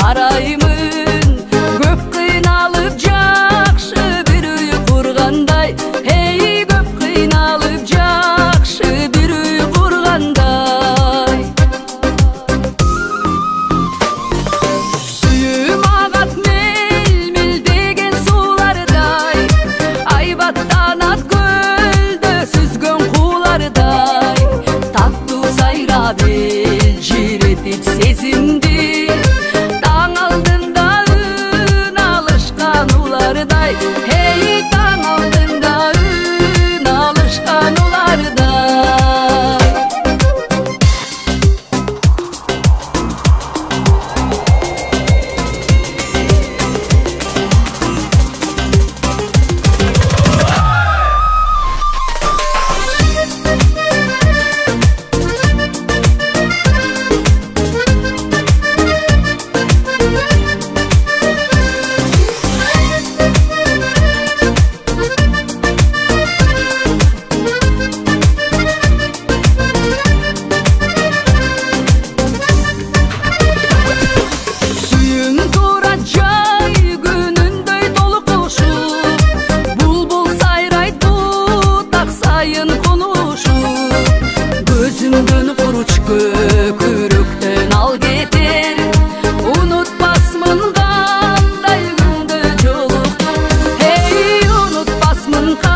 Karayım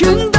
중